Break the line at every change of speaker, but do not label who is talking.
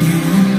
Yeah.